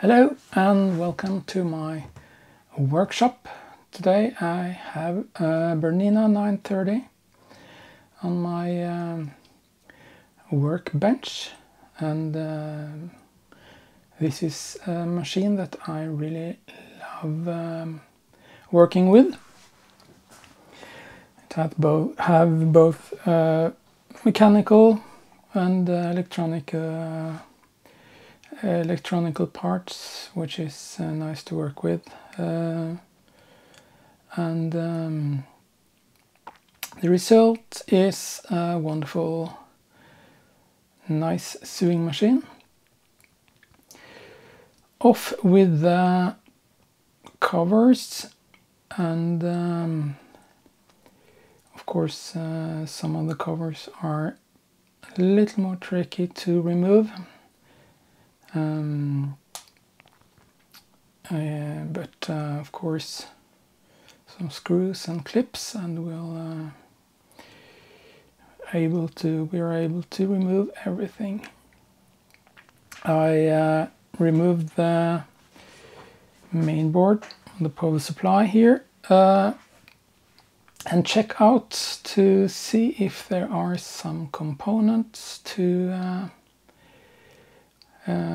Hello and welcome to my workshop. Today I have a Bernina 930 on my um, workbench and uh, this is a machine that I really love um, working with. It have both, have both uh, mechanical and uh, electronic uh, electronical parts which is uh, nice to work with. Uh, and um, the result is a wonderful nice sewing machine. Off with the covers and um, of course uh, some of the covers are a little more tricky to remove um, uh, but uh, of course some screws and clips and we'll uh, able to we are able to remove everything. I uh, removed the main board the power supply here uh, and check out to see if there are some components to uh,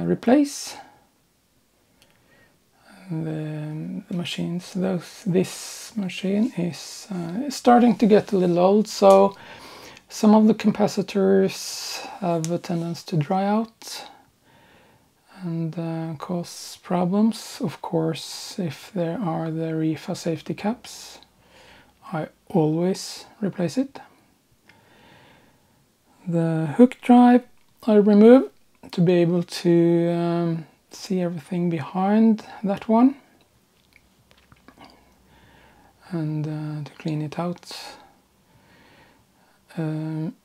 replace the, the, machines those this machine is uh, starting to get a little old so some of the capacitors have a tendency to dry out and uh, cause problems. Of course if there are the Rifa safety caps I always replace it. The hook drive I remove to be able to um, see everything behind that one and uh, to clean it out. Um,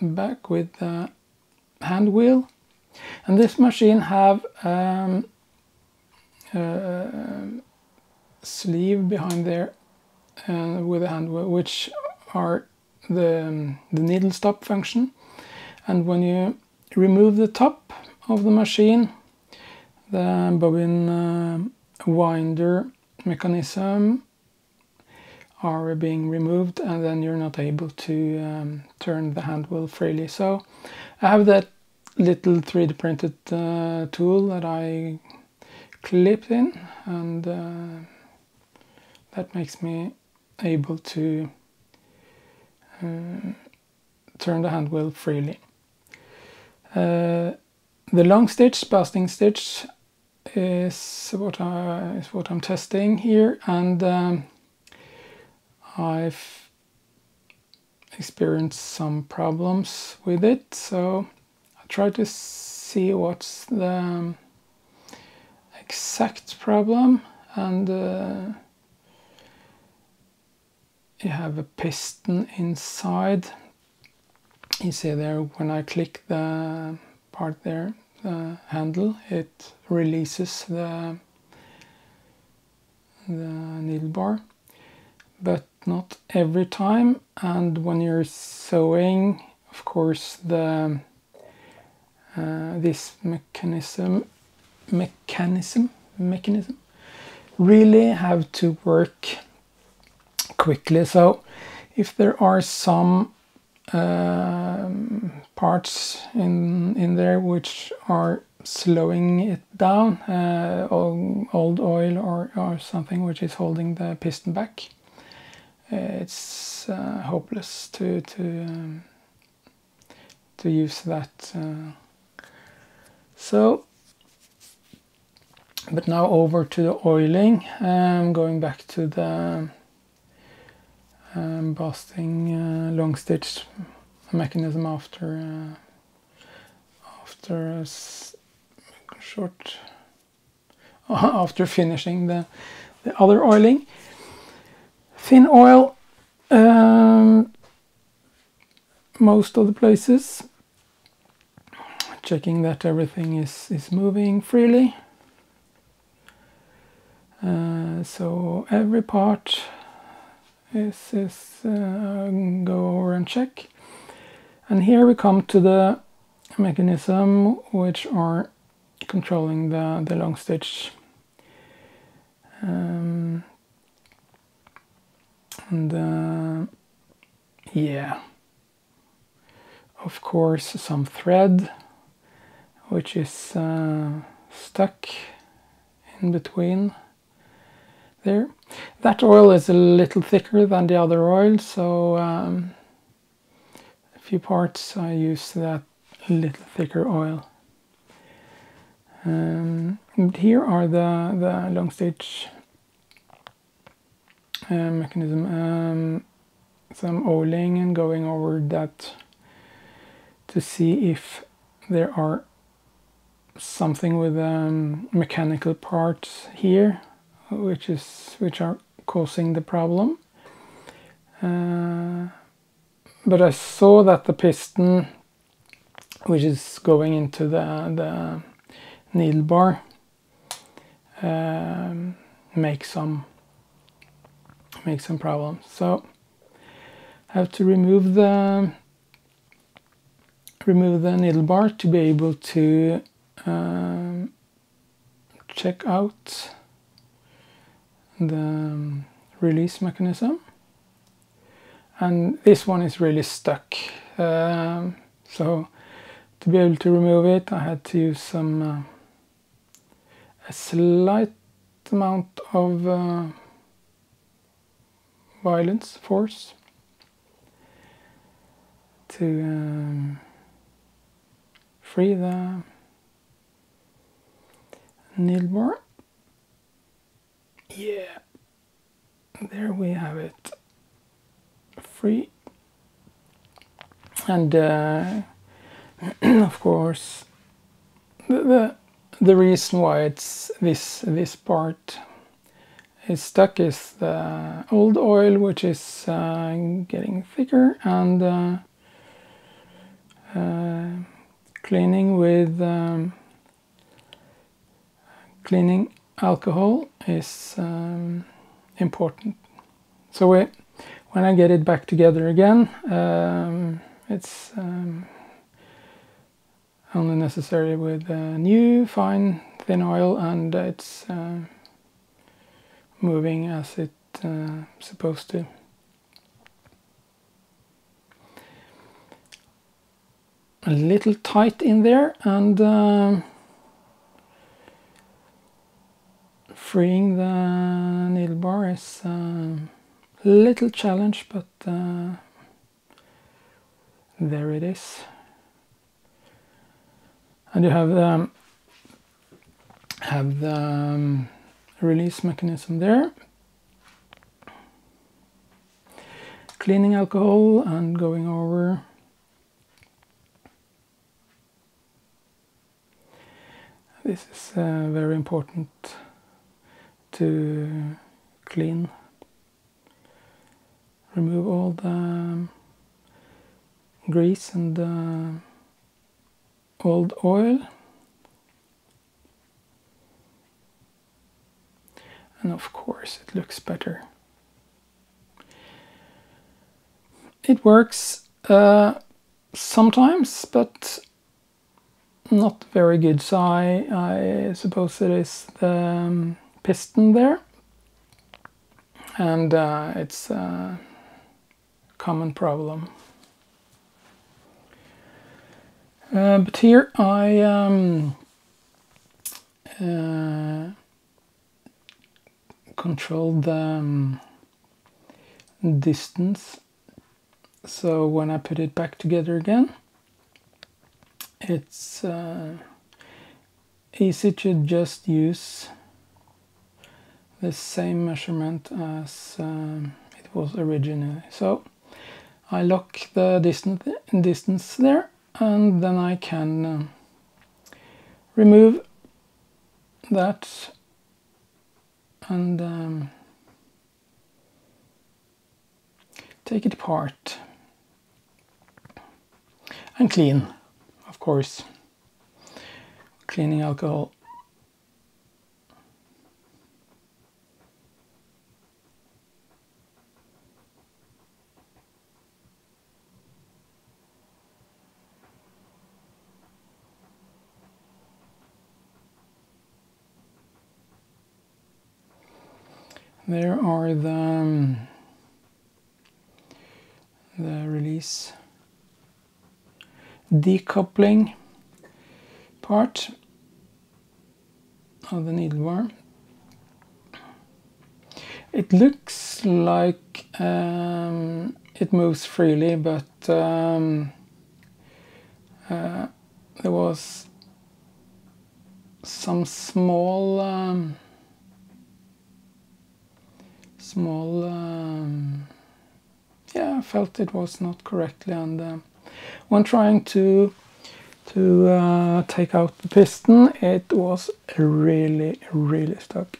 back with the hand wheel. And this machine have um, a sleeve behind there uh, with a hand wheel which are the, the needle stop function. And when you remove the top of the machine the bobbin uh, winder mechanism are being removed and then you're not able to um, turn the hand wheel freely so I have that little 3D printed uh, tool that I clipped in and uh, that makes me able to uh, turn the hand wheel freely. Uh, the long stitch, basting stitch, is what I is what I'm testing here, and um, I've experienced some problems with it. So I try to see what's the um, exact problem, and uh, you have a piston inside you see there when I click the part there the handle it releases the the needle bar but not every time. And when you're sewing of course the uh, this mechanism mechanism mechanism really have to work quickly. So if there are some um, parts in in there which are slowing it down uh, old oil or, or something which is holding the piston back. It's uh, hopeless to to um, to use that uh, so. But now over to the oiling um, going back to the um, basting uh, long stitch mechanism after uh, after a short after finishing the, the other oiling. Thin oil um, most of the places. Checking that everything is is moving freely. Uh, so every part is, is uh, go over and check. And here we come to the mechanism which are controlling the, the long stitch. Um, and uh, yeah, of course, some thread which is uh, stuck in between there. That oil is a little thicker than the other oil, so um, a few parts I use that little thicker oil. Um, here are the, the long stitch uh, mechanism. Um, some oiling and going over that to see if there are something with um, mechanical parts here which is which are causing the problem. Uh, but I saw that the piston which is going into the, the needle bar um, make some make some problems. So I have to remove the remove the needle bar to be able to um, check out the um, release mechanism. And this one is really stuck. Um, so to be able to remove it I had to use some uh, a slight amount of uh, violence force to um, free the needle bar yeah. There we have it. Free. And uh, of course the, the, the reason why it's this this part is stuck is the old oil which is uh, getting thicker and uh, uh cleaning with um, cleaning alcohol is um, important. So we, when I get it back together again, um, it's um, only necessary with a new fine thin oil and it's uh, moving as it's uh, supposed to. A little tight in there and uh, freeing the needle bar is a little challenge, but uh, there it is. And you have the, have the um, release mechanism there. Cleaning alcohol and going over this is uh, very important to clean, remove all the grease and the old oil. And of course it looks better. It works uh, sometimes, but not very good. So I, I suppose it is the um, piston there and uh, it's a common problem. Uh, but here I um, uh, control the um, distance so when I put it back together again it's uh, easy to just use the same measurement as um, it was originally. So I lock the distance, distance there and then I can um, remove that and um, take it apart. And clean of course. Cleaning alcohol there are the um, the release decoupling part of the needle bar. It looks like um, it moves freely, but um, uh, there was some small um, small um, yeah I felt it was not correctly and uh, when trying to to uh, take out the piston it was really really stuck.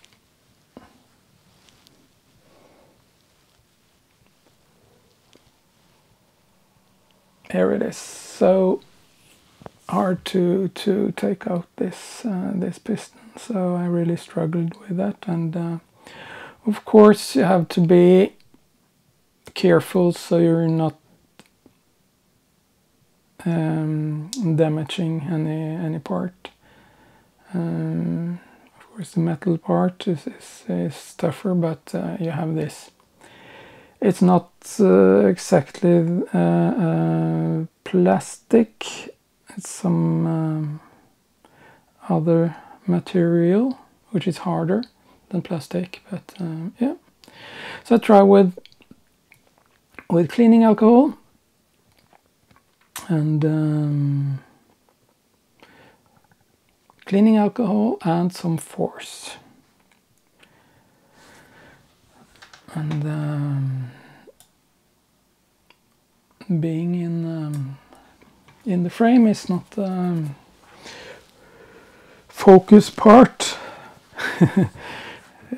Here it is. So hard to to take out this uh, this piston. So I really struggled with that and uh, of course you have to be careful so you're not um, damaging any any part. Um, of course the metal part is, is, is tougher but uh, you have this. It's not uh, exactly uh, uh, plastic. It's some um, other material which is harder than plastic but um, yeah so I try with with cleaning alcohol and um, cleaning alcohol and some force and um, being in um, in the frame is not the um, focus part.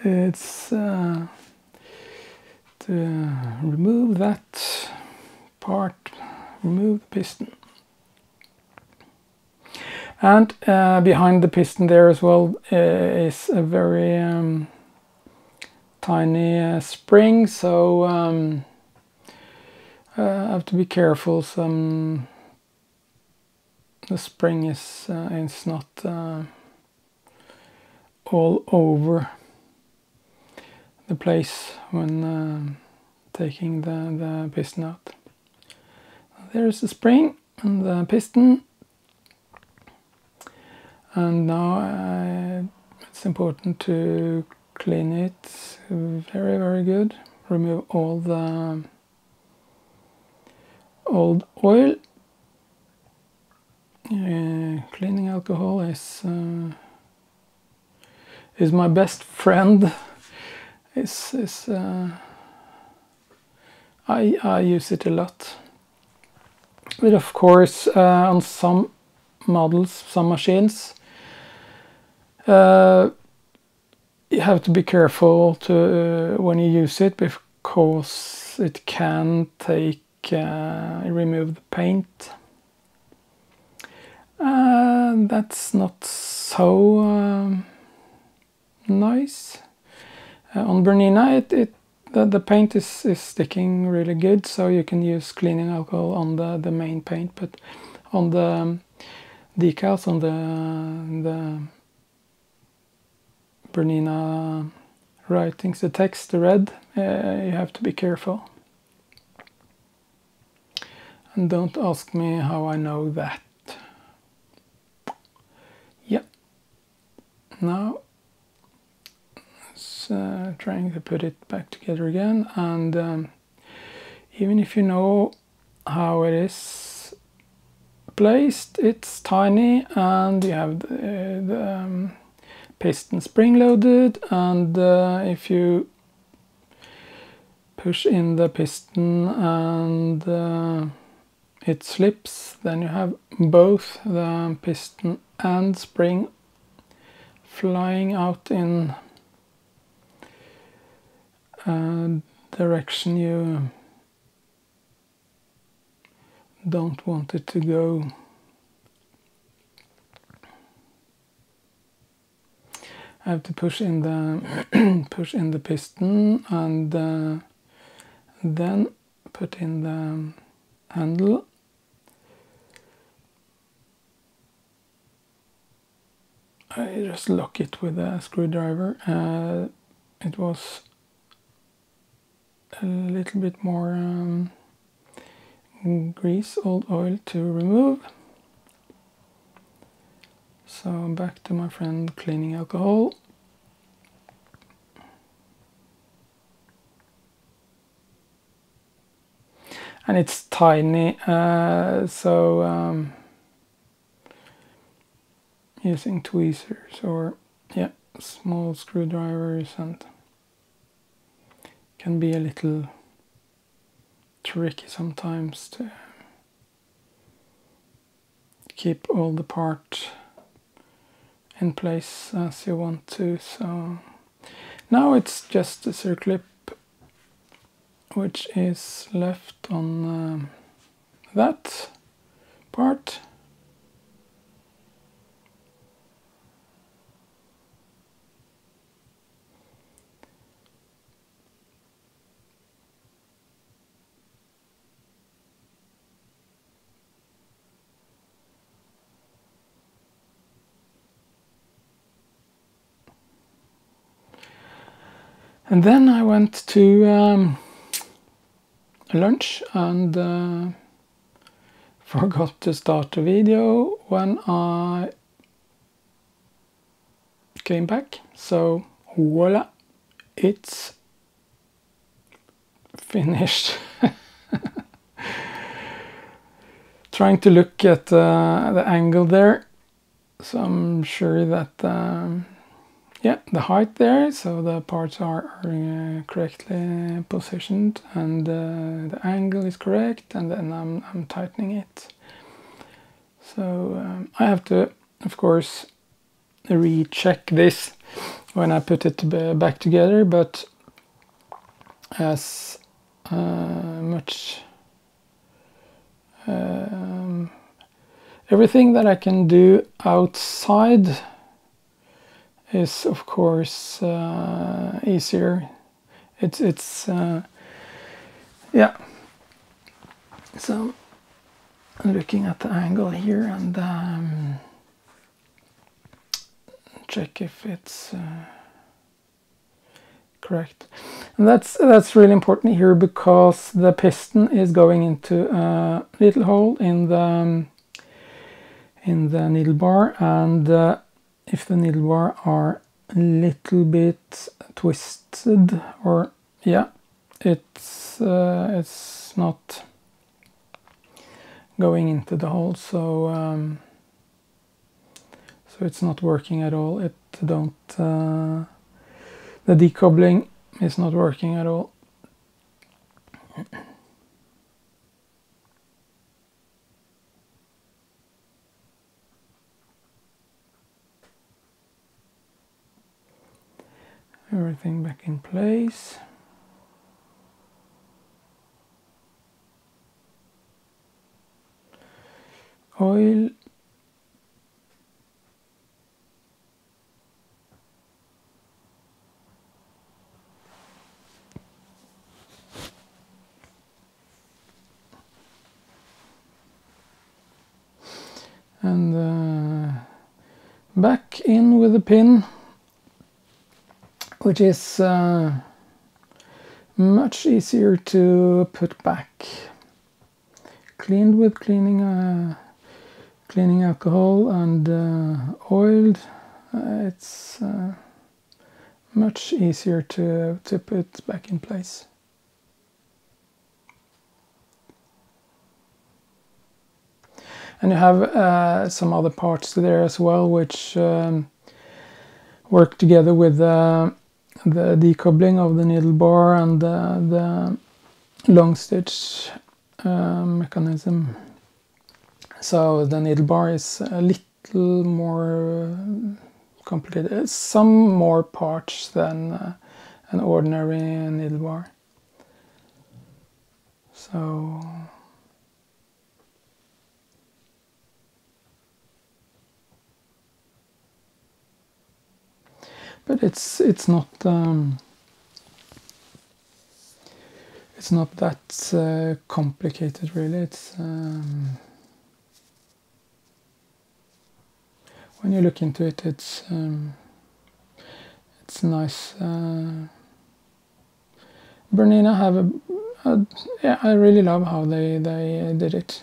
it's uh, to remove that part, remove the piston. And uh, behind the piston there as well uh, is a very um, tiny uh, spring, so um, I have to be careful. Some the spring is uh, is not uh, all over the place when uh, taking the, the piston out. There's the spring and the piston and now uh, it's important to clean it very very good remove all the old oil uh, cleaning alcohol is uh, is my best friend. Is is uh, I I use it a lot, but of course uh, on some models, some machines, uh, you have to be careful to uh, when you use it because it can take remove the paint uh, that's not so um, nice. Uh, on Bernina, it, it the, the paint is, is sticking really good, so you can use cleaning alcohol on the, the main paint, but on the um, decals, on the, the Bernina writings, the text, the red, uh, you have to be careful. And don't ask me how I know that. Yeah. Now uh, trying to put it back together again. And um, even if you know how it is placed it's tiny and you have the, the um, piston spring loaded. And uh, if you push in the piston and uh, it slips then you have both the piston and spring flying out in direction you don't want it to go. I have to push in the push in the piston and uh, then put in the handle I just lock it with a screwdriver. Uh, it was a little bit more um, grease, old oil to remove. So back to my friend cleaning alcohol. And it's tiny, uh, so um, using tweezers or yeah, small screwdrivers and can be a little tricky sometimes to keep all the part in place as you want to so. Now it's just the circlip which is left on um, that part And then I went to um, lunch and uh, forgot to start the video when I came back. So voila, it's finished. Trying to look at uh, the angle there. So I'm sure that um, yeah the height there so the parts are, are uh, correctly positioned and uh, the angle is correct and then I'm, I'm tightening it. So um, I have to of course recheck this when I put it back together but as uh, much um, everything that I can do outside is of course uh, easier. It's it's uh, yeah. So looking at the angle here and um, check if it's uh, correct. And that's that's really important here because the piston is going into a little hole in the um, in the needle bar and uh, if the needle bar are a little bit twisted or yeah it's uh, it's not going into the hole so um, so it's not working at all. It don't uh, the decoupling is not working at all everything back in place. Oil. And uh, back in with the pin which is uh, much easier to put back. Cleaned with cleaning uh, cleaning alcohol and uh, oiled, uh, it's uh, much easier to, to put back in place. And you have uh, some other parts there as well, which um, work together with uh, the decoupling of the needle bar and the, the long stitch uh, mechanism. So the needle bar is a little more complicated, some more parts than uh, an ordinary needle bar. So but it's it's not um, it's not that uh, complicated really it's um, when you look into it it's um, it's nice uh, Bernina have a, a, yeah, I really love how they they did it.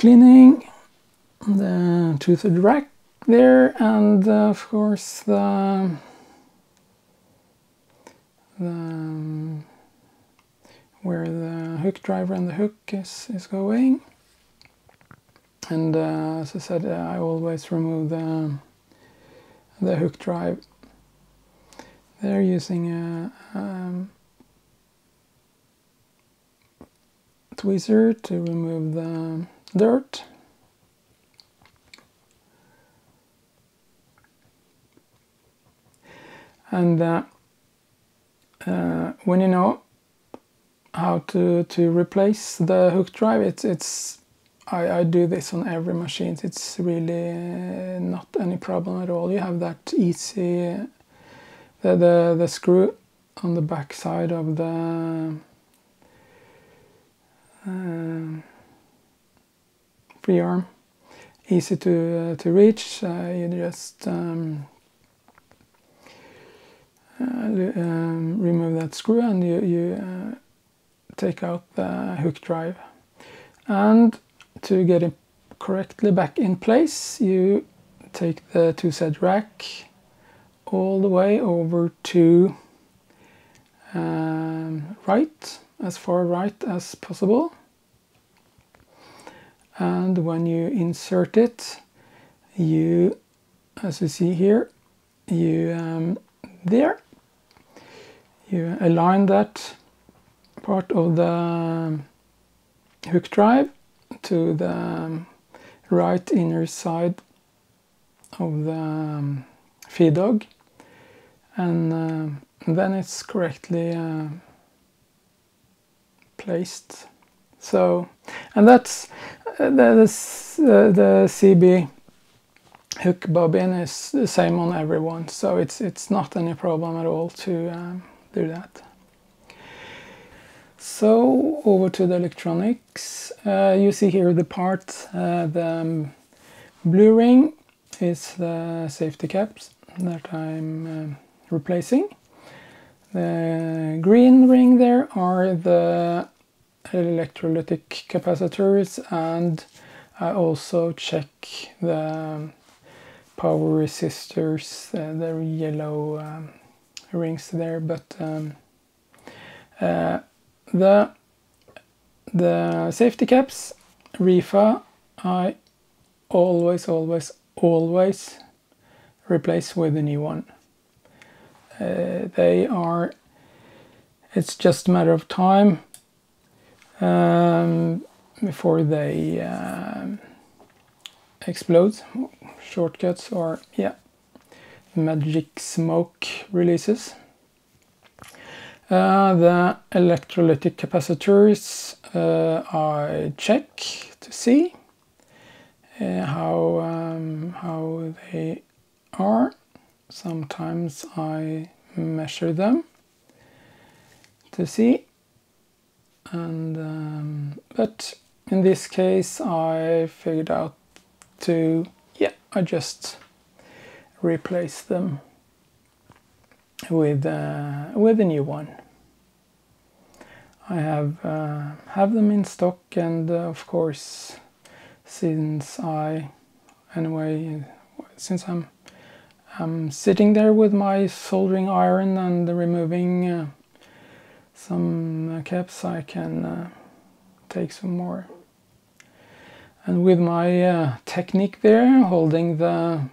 Cleaning the toothed rack there and uh, of course the the where the hook driver and the hook is, is going. And uh, as I said, uh, I always remove the, the hook drive. They're using a um, tweezer to remove the dirt. And uh, uh, when you know how to to replace the hook drive it's it's I, I do this on every machine it's really not any problem at all you have that easy the the, the screw on the back side of the uh, free arm easy to uh, to reach you just um, uh, um, remove that screw and you, you uh, take out the hook drive. And to get it correctly back in place, you take the toothed rack all the way over to um, right, as far right as possible. And when you insert it, you, as you see here, you um, there, you align that part of the um, hook drive to the um, right inner side of the um, feed dog. And uh, then it's correctly uh, placed so and that's uh, the, the, the CB hook bobbin is the same on everyone so it's it's not any problem at all to um, do that so over to the electronics. Uh, you see here the part, uh, the um, blue ring is the safety caps that I'm uh, replacing. The green ring there are the electrolytic capacitors and I also check the power resistors, uh, the yellow um, rings there, but um, uh, the the safety caps Rifa I always always always replace with a new one. Uh, they are it's just a matter of time um, before they um, explode shortcuts or yeah magic smoke releases uh, the electrolytic capacitors uh, I check to see uh, how, um, how they are. Sometimes I measure them to see. And um, but in this case I figured out to yeah I just replace them with uh, with a new one. I have uh, have them in stock, and uh, of course, since I anyway since I'm I'm sitting there with my soldering iron and removing uh, some uh, caps, I can uh, take some more. And with my technique there, holding the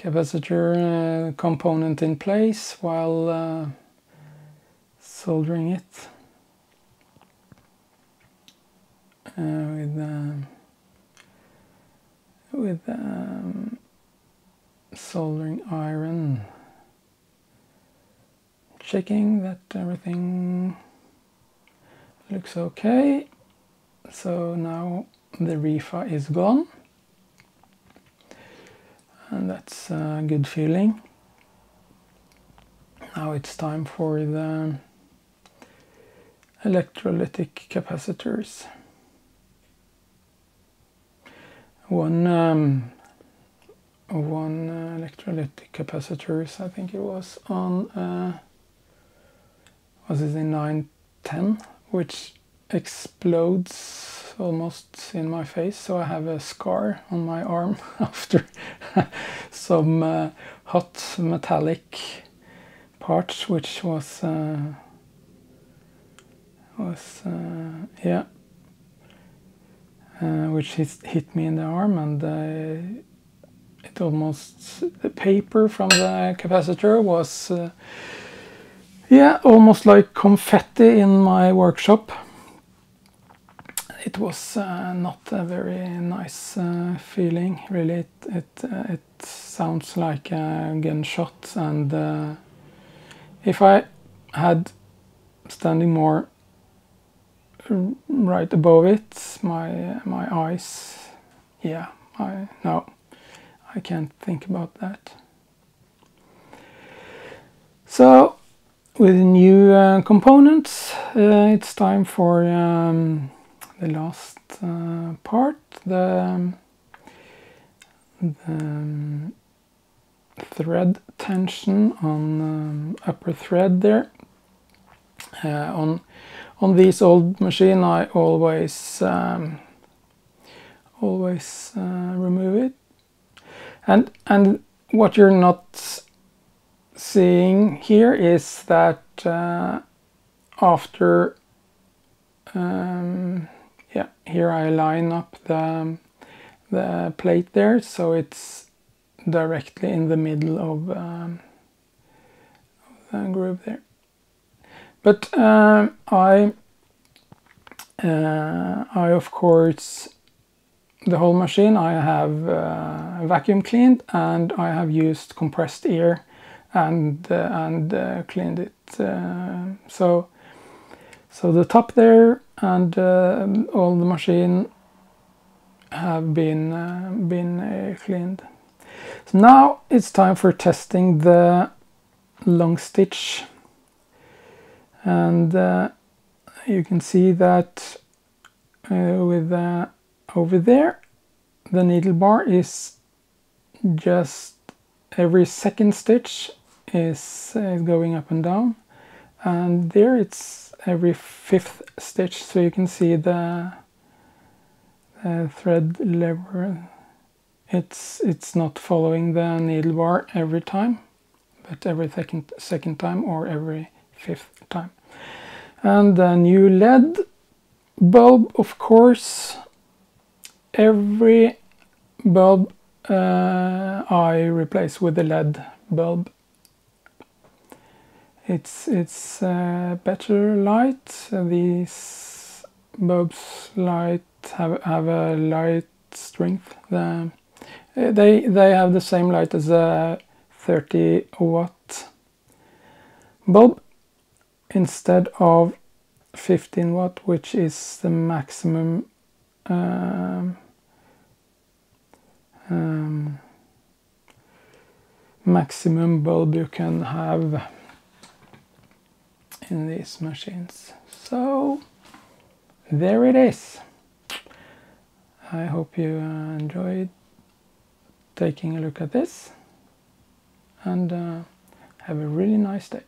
capacitor uh, component in place while uh, soldering it uh, with with um, soldering iron checking that everything looks okay so now the Rifa is gone and that's a good feeling. Now it's time for the electrolytic capacitors. One um, one electrolytic capacitors, I think it was on uh, was it in 910, which explodes almost in my face, so I have a scar on my arm after some uh, hot metallic parts, which was uh, was uh, yeah, uh, which hit, hit me in the arm, and uh, it almost the paper from the capacitor was uh, yeah almost like confetti in my workshop. It was uh, not a very nice uh, feeling really. It it, uh, it, sounds like a gunshot and uh, if I had standing more right above it my my eyes yeah I no I can't think about that. So with new uh, components uh, it's time for um, the last uh, part, the, um, the um, thread tension on um, upper thread there. Uh, on on this old machine, I always um, always uh, remove it, and and what you're not seeing here is that uh, after um, yeah here I line up the the plate there so it's directly in the middle of, um, the groove there. But um, I uh, I of course the whole machine I have uh, vacuum cleaned and I have used compressed air and uh, and uh, cleaned it uh, so so the top there and all the machine have been uh, been uh, cleaned. So now it's time for testing the long stitch and uh, you can see that with over there the needle bar is just every second stitch is, is going up and down. And there it's every fifth stitch so you can see the, the thread lever. It's it's not following the needle bar every time but every second second time or every fifth time. And the new led bulb of course every bulb uh, I replace with a led bulb it's it's uh, better light. These bulbs light have have a light strength. The, they they have the same light as a 30 watt bulb instead of 15 watt, which is the maximum um, um, maximum bulb you can have in these machines. So there it is. I hope you uh, enjoyed taking a look at this and uh, have a really nice day.